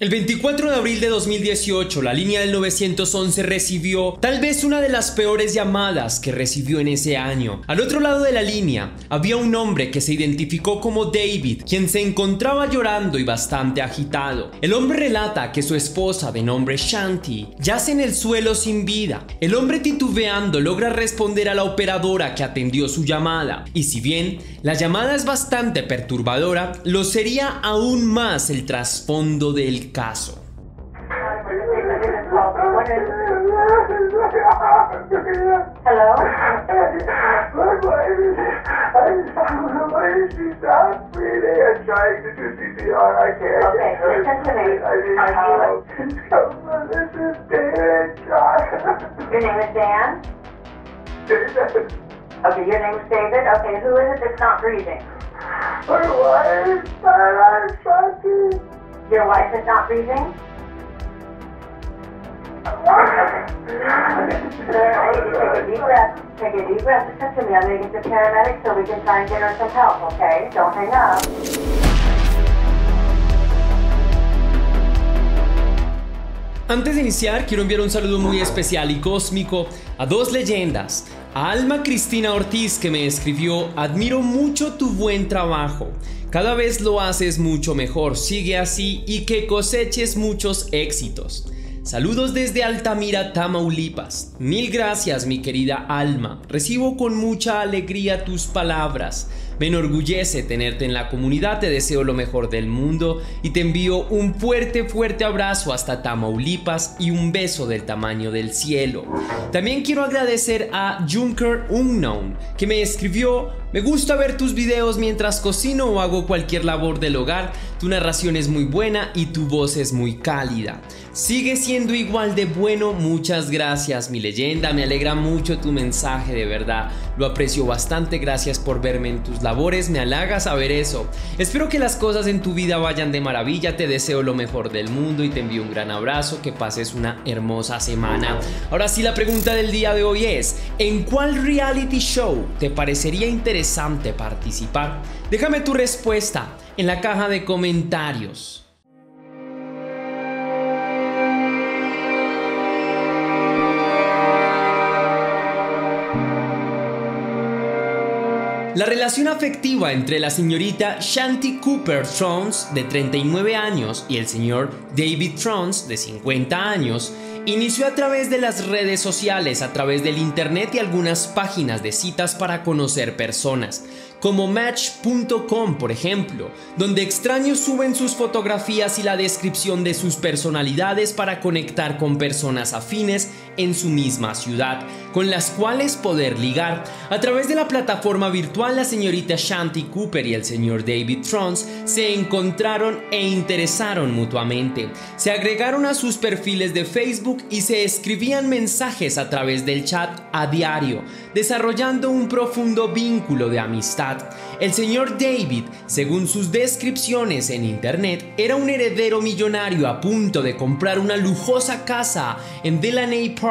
El 24 de abril de 2018, la línea del 911 recibió tal vez una de las peores llamadas que recibió en ese año. Al otro lado de la línea había un hombre que se identificó como David, quien se encontraba llorando y bastante agitado. El hombre relata que su esposa, de nombre Shanti, yace en el suelo sin vida. El hombre titubeando logra responder a la operadora que atendió su llamada, y si bien la llamada es bastante perturbadora, lo sería aún más el trasfondo del caso. Hello? Okay, listen to me. Your name is Dan? Okay, your name is David? Okay, who is it that's not breathing? Your wife is not breathing? Take a deep breath. Take a deep breath. Listen to me. I'm going to get the paramedics so we can try and get her some help, okay? Don't hang up. Antes de iniciar, quiero enviar un saludo muy especial y cósmico a dos leyendas. Alma Cristina Ortiz que me escribió, admiro mucho tu buen trabajo. Cada vez lo haces mucho mejor, sigue así y que coseches muchos éxitos. Saludos desde Altamira, Tamaulipas. Mil gracias, mi querida Alma. Recibo con mucha alegría tus palabras. Me enorgullece tenerte en la comunidad, te deseo lo mejor del mundo y te envío un fuerte, fuerte abrazo hasta Tamaulipas y un beso del tamaño del cielo. También quiero agradecer a Junker Unknown, que me escribió me gusta ver tus videos mientras cocino o hago cualquier labor del hogar. Tu narración es muy buena y tu voz es muy cálida. Sigue siendo igual de bueno. Muchas gracias, mi leyenda. Me alegra mucho tu mensaje, de verdad. Lo aprecio bastante. Gracias por verme en tus labores. Me halaga saber eso. Espero que las cosas en tu vida vayan de maravilla. Te deseo lo mejor del mundo y te envío un gran abrazo. Que pases una hermosa semana. Ahora sí, la pregunta del día de hoy es: ¿En cuál reality show te parecería interesante? participar? Déjame tu respuesta en la caja de comentarios. La relación afectiva entre la señorita Shanti Cooper Trons, de 39 años, y el señor David Trons, de 50 años, inició a través de las redes sociales, a través del internet y algunas páginas de citas para conocer personas como Match.com por ejemplo, donde extraños suben sus fotografías y la descripción de sus personalidades para conectar con personas afines en su misma ciudad, con las cuales poder ligar. A través de la plataforma virtual, la señorita Shanti Cooper y el señor David Trons se encontraron e interesaron mutuamente. Se agregaron a sus perfiles de Facebook y se escribían mensajes a través del chat a diario, desarrollando un profundo vínculo de amistad el señor David, según sus descripciones en internet, era un heredero millonario a punto de comprar una lujosa casa en Delaney Park.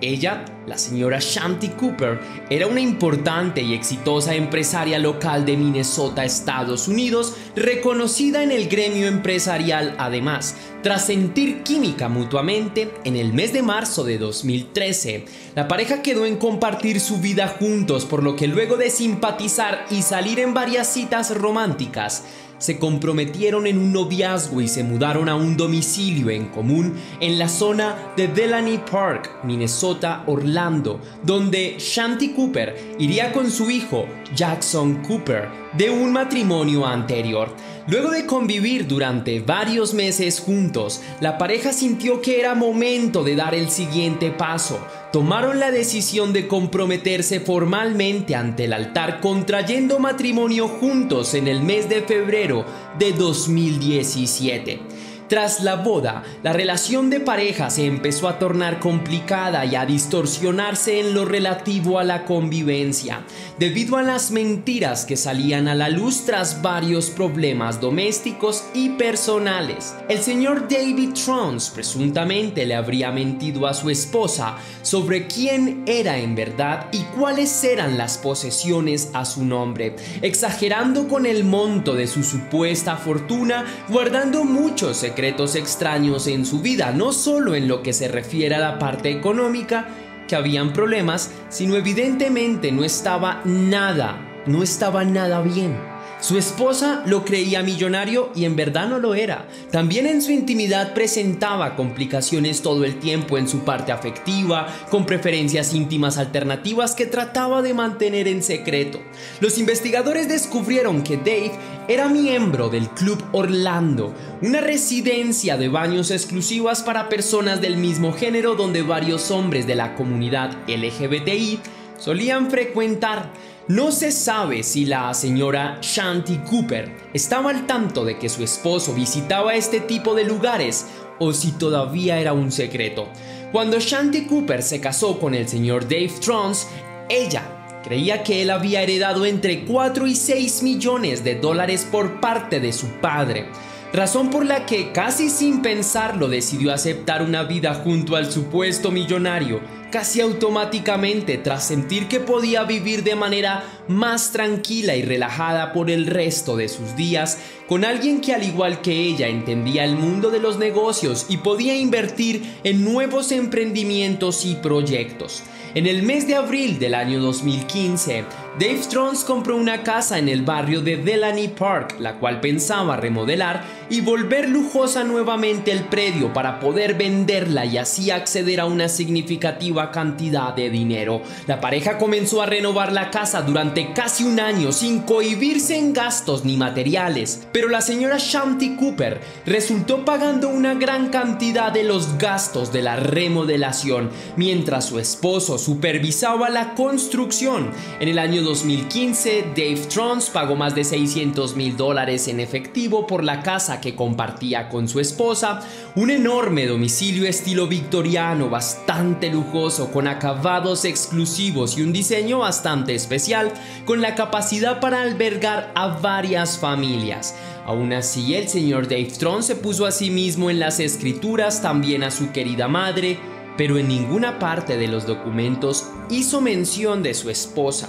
Ella la señora Shanti Cooper era una importante y exitosa empresaria local de Minnesota, Estados Unidos, reconocida en el gremio empresarial además, tras sentir química mutuamente en el mes de marzo de 2013. La pareja quedó en compartir su vida juntos, por lo que luego de simpatizar y salir en varias citas románticas, se comprometieron en un noviazgo y se mudaron a un domicilio en común en la zona de Delaney Park, Minnesota, Orlando, donde Shanti Cooper iría con su hijo Jackson Cooper de un matrimonio anterior. Luego de convivir durante varios meses juntos, la pareja sintió que era momento de dar el siguiente paso. Tomaron la decisión de comprometerse formalmente ante el altar contrayendo matrimonio juntos en el mes de febrero de 2017. Tras la boda, la relación de pareja se empezó a tornar complicada y a distorsionarse en lo relativo a la convivencia, debido a las mentiras que salían a la luz tras varios problemas domésticos y personales. El señor David Trons presuntamente le habría mentido a su esposa sobre quién era en verdad y cuáles eran las posesiones a su nombre, exagerando con el monto de su supuesta fortuna, guardando muchos secretos extraños en su vida, no solo en lo que se refiere a la parte económica, que habían problemas, sino evidentemente no estaba nada, no estaba nada bien. Su esposa lo creía millonario y en verdad no lo era. También en su intimidad presentaba complicaciones todo el tiempo en su parte afectiva, con preferencias íntimas alternativas que trataba de mantener en secreto. Los investigadores descubrieron que Dave era miembro del Club Orlando, una residencia de baños exclusivas para personas del mismo género donde varios hombres de la comunidad LGBTI solían frecuentar. No se sabe si la señora Shanti Cooper estaba al tanto de que su esposo visitaba este tipo de lugares o si todavía era un secreto. Cuando Shanti Cooper se casó con el señor Dave Trons, ella creía que él había heredado entre 4 y 6 millones de dólares por parte de su padre razón por la que casi sin pensarlo decidió aceptar una vida junto al supuesto millonario, casi automáticamente tras sentir que podía vivir de manera más tranquila y relajada por el resto de sus días con alguien que al igual que ella entendía el mundo de los negocios y podía invertir en nuevos emprendimientos y proyectos. En el mes de abril del año 2015, Dave Strons compró una casa en el barrio de Delaney Park, la cual pensaba remodelar y volver lujosa nuevamente el predio para poder venderla y así acceder a una significativa cantidad de dinero. La pareja comenzó a renovar la casa durante casi un año sin cohibirse en gastos ni materiales, pero la señora Shanti Cooper resultó pagando una gran cantidad de los gastos de la remodelación, mientras su esposo supervisaba la construcción. En el año 2015, Dave Trons pagó más de 600 mil dólares en efectivo por la casa que compartía con su esposa, un enorme domicilio estilo victoriano bastante lujoso con acabados exclusivos y un diseño bastante especial con la capacidad para albergar a varias familias. Aún así, el señor Dave Trons se puso a sí mismo en las escrituras, también a su querida madre, pero en ninguna parte de los documentos hizo mención de su esposa,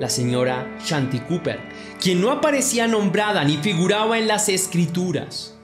la señora Shanti Cooper, quien no aparecía nombrada ni figuraba en las escrituras.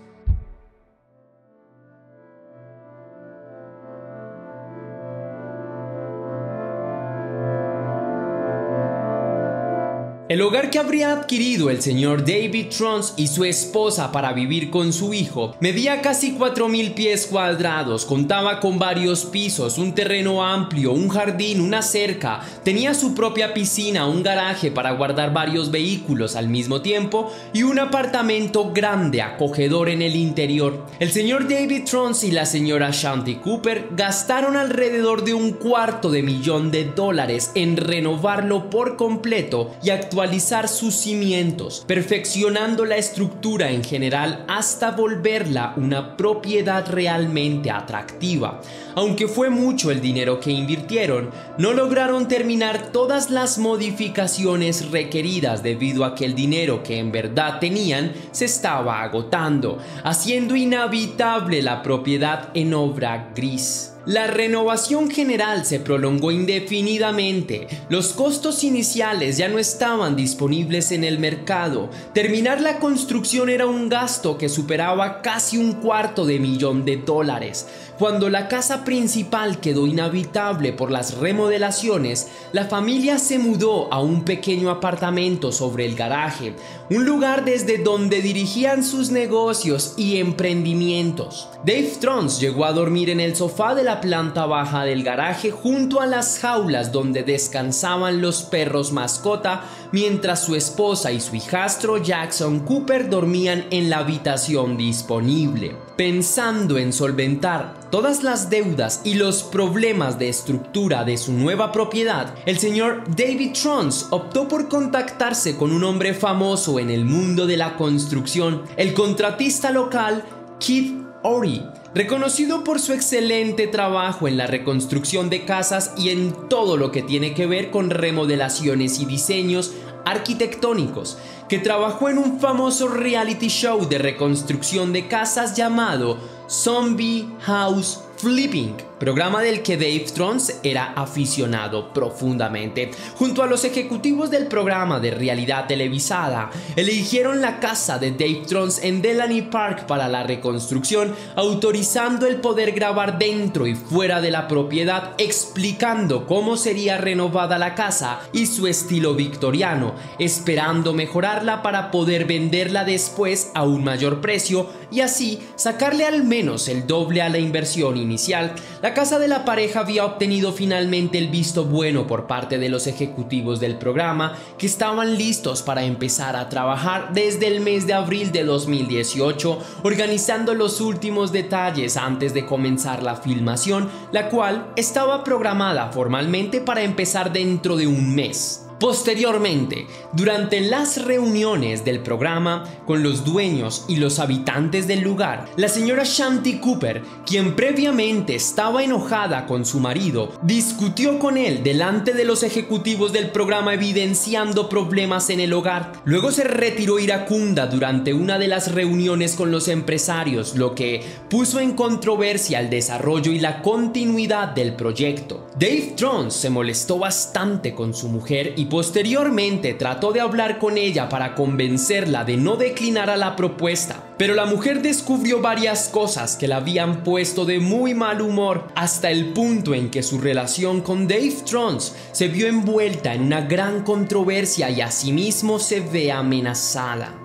El hogar que habría adquirido el señor David Trons y su esposa para vivir con su hijo medía casi 4.000 pies cuadrados, contaba con varios pisos, un terreno amplio, un jardín, una cerca, tenía su propia piscina, un garaje para guardar varios vehículos al mismo tiempo y un apartamento grande acogedor en el interior. El señor David Trons y la señora Shanti Cooper gastaron alrededor de un cuarto de millón de dólares en renovarlo por completo y actuar actualizar sus cimientos, perfeccionando la estructura en general hasta volverla una propiedad realmente atractiva. Aunque fue mucho el dinero que invirtieron, no lograron terminar todas las modificaciones requeridas debido a que el dinero que en verdad tenían se estaba agotando, haciendo inhabitable la propiedad en obra gris. La renovación general se prolongó indefinidamente, los costos iniciales ya no estaban disponibles en el mercado, terminar la construcción era un gasto que superaba casi un cuarto de millón de dólares. Cuando la casa principal quedó inhabitable por las remodelaciones, la familia se mudó a un pequeño apartamento sobre el garaje, un lugar desde donde dirigían sus negocios y emprendimientos. Dave Trons llegó a dormir en el sofá de la planta baja del garaje junto a las jaulas donde descansaban los perros mascota, mientras su esposa y su hijastro Jackson Cooper dormían en la habitación disponible. Pensando en solventar todas las deudas y los problemas de estructura de su nueva propiedad, el señor David Trons optó por contactarse con un hombre famoso en el mundo de la construcción, el contratista local Keith Ori, reconocido por su excelente trabajo en la reconstrucción de casas y en todo lo que tiene que ver con remodelaciones y diseños arquitectónicos, que trabajó en un famoso reality show de reconstrucción de casas llamado Zombie House Flipping. Programa del que Dave Trons era aficionado profundamente. Junto a los ejecutivos del programa de realidad televisada, eligieron la casa de Dave Trons en Delaney Park para la reconstrucción, autorizando el poder grabar dentro y fuera de la propiedad, explicando cómo sería renovada la casa y su estilo victoriano, esperando mejorarla para poder venderla después a un mayor precio y así sacarle al menos el doble a la inversión inicial. Casa de la pareja había obtenido finalmente el visto bueno por parte de los ejecutivos del programa que estaban listos para empezar a trabajar desde el mes de abril de 2018 organizando los últimos detalles antes de comenzar la filmación, la cual estaba programada formalmente para empezar dentro de un mes. Posteriormente, durante las reuniones del programa con los dueños y los habitantes del lugar, la señora Shanti Cooper, quien previamente estaba enojada con su marido, discutió con él delante de los ejecutivos del programa evidenciando problemas en el hogar. Luego se retiró iracunda durante una de las reuniones con los empresarios, lo que puso en controversia el desarrollo y la continuidad del proyecto. Dave Jones se molestó bastante con su mujer y posteriormente trató de hablar con ella para convencerla de no declinar a la propuesta. Pero la mujer descubrió varias cosas que la habían puesto de muy mal humor hasta el punto en que su relación con Dave Trons se vio envuelta en una gran controversia y asimismo se ve amenazada.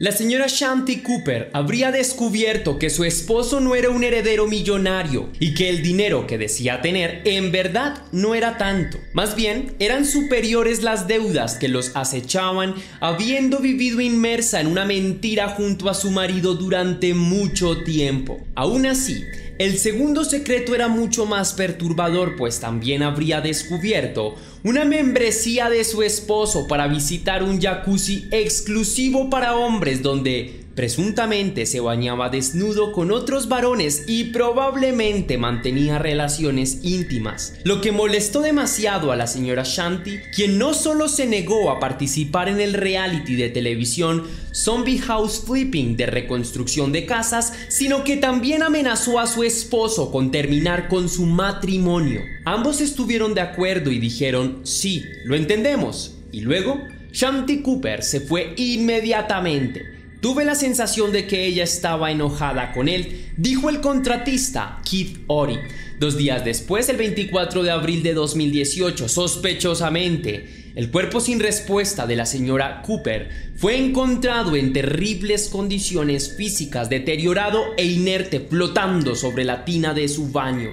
La señora Shanti Cooper habría descubierto que su esposo no era un heredero millonario y que el dinero que decía tener en verdad no era tanto. Más bien, eran superiores las deudas que los acechaban habiendo vivido inmersa en una mentira junto a su marido durante mucho tiempo. Aún así, el segundo secreto era mucho más perturbador, pues también habría descubierto una membresía de su esposo para visitar un jacuzzi exclusivo para hombres donde Presuntamente se bañaba desnudo con otros varones y probablemente mantenía relaciones íntimas, lo que molestó demasiado a la señora Shanti, quien no solo se negó a participar en el reality de televisión Zombie House Flipping de reconstrucción de casas, sino que también amenazó a su esposo con terminar con su matrimonio. Ambos estuvieron de acuerdo y dijeron, sí, lo entendemos. Y luego, Shanti Cooper se fue inmediatamente Tuve la sensación de que ella estaba enojada con él, dijo el contratista Keith Ori. Dos días después, el 24 de abril de 2018, sospechosamente, el cuerpo sin respuesta de la señora Cooper fue encontrado en terribles condiciones físicas, deteriorado e inerte, flotando sobre la tina de su baño.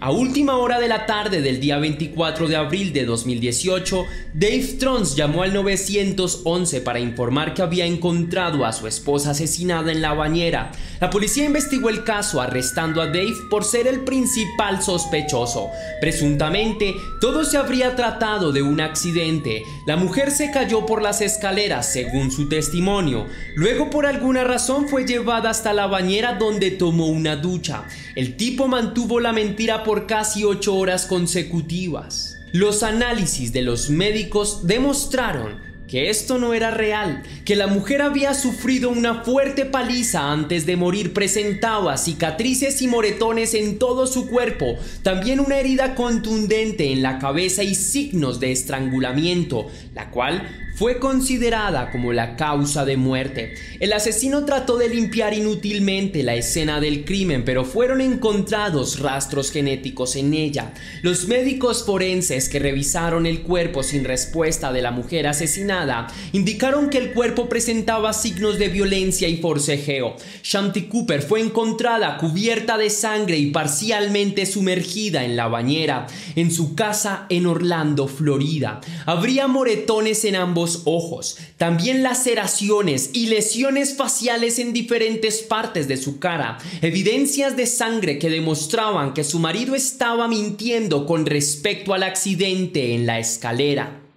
A última hora de la tarde del día 24 de abril de 2018, Dave Trons llamó al 911 para informar que había encontrado a su esposa asesinada en la bañera. La policía investigó el caso arrestando a Dave por ser el principal sospechoso. Presuntamente, todo se habría tratado de un accidente. La mujer se cayó por las escaleras, según su testimonio. Luego, por alguna razón, fue llevada hasta la bañera donde tomó una ducha. El tipo mantuvo la mentira por casi ocho horas consecutivas. Los análisis de los médicos demostraron que esto no era real, que la mujer había sufrido una fuerte paliza antes de morir, presentaba cicatrices y moretones en todo su cuerpo, también una herida contundente en la cabeza y signos de estrangulamiento, la cual fue considerada como la causa de muerte. El asesino trató de limpiar inútilmente la escena del crimen, pero fueron encontrados rastros genéticos en ella. Los médicos forenses que revisaron el cuerpo sin respuesta de la mujer asesinada indicaron que el cuerpo presentaba signos de violencia y forcejeo. Shanti Cooper fue encontrada cubierta de sangre y parcialmente sumergida en la bañera en su casa en Orlando, Florida. Habría moretones en ambos ojos, también laceraciones y lesiones faciales en diferentes partes de su cara, evidencias de sangre que demostraban que su marido estaba mintiendo con respecto al accidente en la escalera.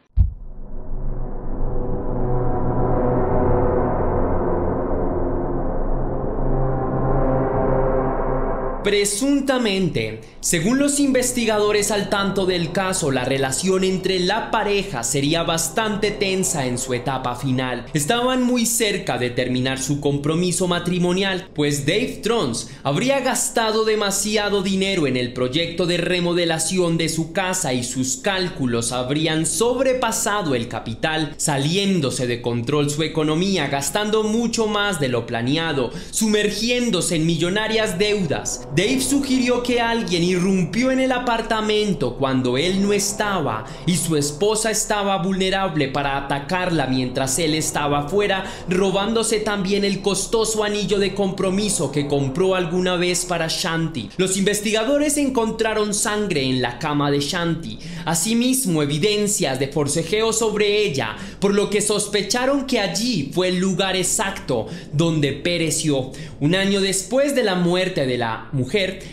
Presuntamente, según los investigadores al tanto del caso, la relación entre la pareja sería bastante tensa en su etapa final. Estaban muy cerca de terminar su compromiso matrimonial, pues Dave Trons habría gastado demasiado dinero en el proyecto de remodelación de su casa y sus cálculos habrían sobrepasado el capital, saliéndose de control su economía, gastando mucho más de lo planeado, sumergiéndose en millonarias deudas. Dave sugirió que alguien irrumpió en el apartamento cuando él no estaba y su esposa estaba vulnerable para atacarla mientras él estaba fuera, robándose también el costoso anillo de compromiso que compró alguna vez para Shanti. Los investigadores encontraron sangre en la cama de Shanti, asimismo evidencias de forcejeo sobre ella, por lo que sospecharon que allí fue el lugar exacto donde pereció. Un año después de la muerte de la mujer,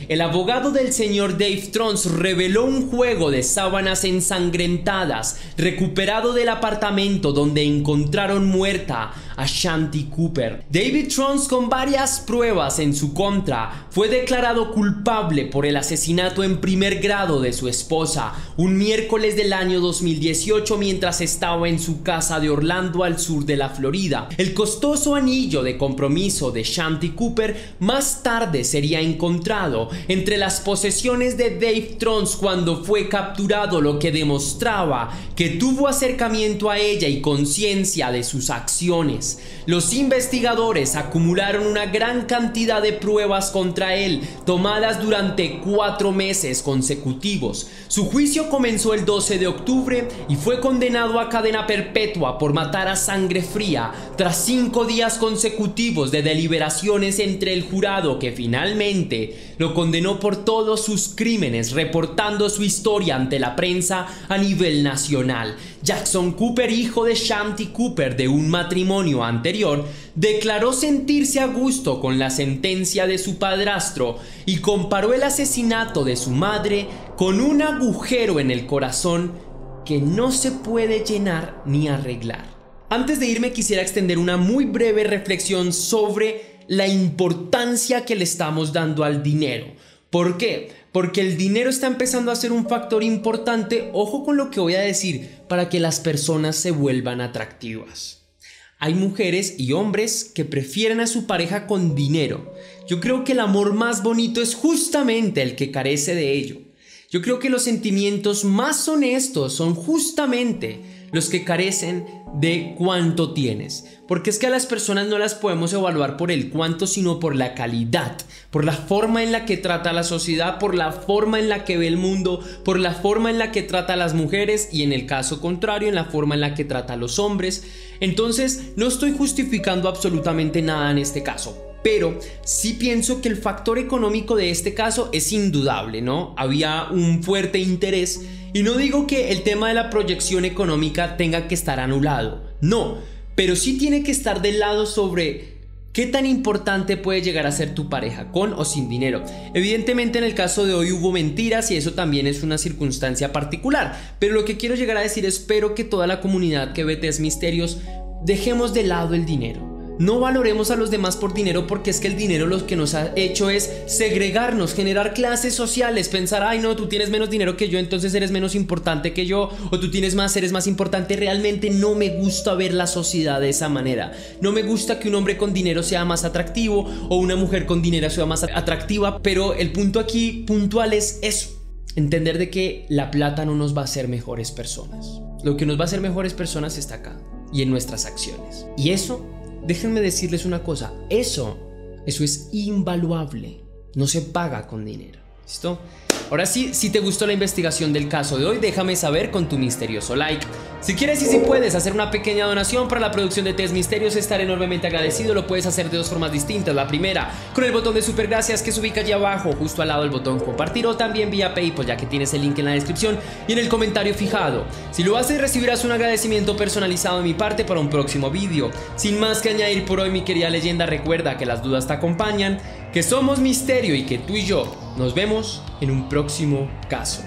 el abogado del señor Dave Trons reveló un juego de sábanas ensangrentadas recuperado del apartamento donde encontraron muerta a Shanti Cooper. David Trons con varias pruebas en su contra fue declarado culpable por el asesinato en primer grado de su esposa un miércoles del año 2018 mientras estaba en su casa de Orlando al sur de la Florida. El costoso anillo de compromiso de Shanti Cooper más tarde sería encontrado entre las posesiones de Dave Trons cuando fue capturado lo que demostraba que tuvo acercamiento a ella y conciencia de sus acciones. Los investigadores acumularon una gran cantidad de pruebas contra él, tomadas durante cuatro meses consecutivos. Su juicio comenzó el 12 de octubre y fue condenado a cadena perpetua por matar a sangre fría, tras cinco días consecutivos de deliberaciones entre el jurado que finalmente lo condenó por todos sus crímenes, reportando su historia ante la prensa a nivel nacional. Jackson Cooper, hijo de Shanti Cooper de un matrimonio anterior, declaró sentirse a gusto con la sentencia de su padrastro y comparó el asesinato de su madre con un agujero en el corazón que no se puede llenar ni arreglar. Antes de irme quisiera extender una muy breve reflexión sobre la importancia que le estamos dando al dinero. ¿Por qué? Porque el dinero está empezando a ser un factor importante, ojo con lo que voy a decir, para que las personas se vuelvan atractivas. Hay mujeres y hombres que prefieren a su pareja con dinero. Yo creo que el amor más bonito es justamente el que carece de ello. Yo creo que los sentimientos más honestos son justamente los que carecen de cuánto tienes. Porque es que a las personas no las podemos evaluar por el cuánto, sino por la calidad, por la forma en la que trata la sociedad, por la forma en la que ve el mundo, por la forma en la que trata a las mujeres y en el caso contrario, en la forma en la que trata a los hombres. Entonces, no estoy justificando absolutamente nada en este caso. Pero sí pienso que el factor económico de este caso es indudable, ¿no? Había un fuerte interés y no digo que el tema de la proyección económica tenga que estar anulado, no, pero sí tiene que estar del lado sobre qué tan importante puede llegar a ser tu pareja, con o sin dinero. Evidentemente en el caso de hoy hubo mentiras y eso también es una circunstancia particular, pero lo que quiero llegar a decir, espero que toda la comunidad que ve Test Misterios dejemos de lado el dinero. No valoremos a los demás por dinero porque es que el dinero lo que nos ha hecho es segregarnos, generar clases sociales, pensar, ay no, tú tienes menos dinero que yo, entonces eres menos importante que yo, o tú tienes más, eres más importante. Realmente no me gusta ver la sociedad de esa manera. No me gusta que un hombre con dinero sea más atractivo o una mujer con dinero sea más atractiva, pero el punto aquí puntual es eso. Entender de que la plata no nos va a hacer mejores personas. Lo que nos va a hacer mejores personas está acá y en nuestras acciones. Y eso déjenme decirles una cosa, eso, eso es invaluable, no se paga con dinero. ¿Listo? Ahora sí, si te gustó la investigación del caso de hoy, déjame saber con tu misterioso like. Si quieres y si puedes hacer una pequeña donación para la producción de Test Misterios, estaré enormemente agradecido. Lo puedes hacer de dos formas distintas. La primera, con el botón de super gracias que se ubica allí abajo, justo al lado del botón compartir, o también vía PayPal, ya que tienes el link en la descripción y en el comentario fijado. Si lo haces, recibirás un agradecimiento personalizado de mi parte para un próximo vídeo. Sin más que añadir por hoy, mi querida leyenda, recuerda que las dudas te acompañan, que somos misterio y que tú y yo nos vemos en un próximo caso.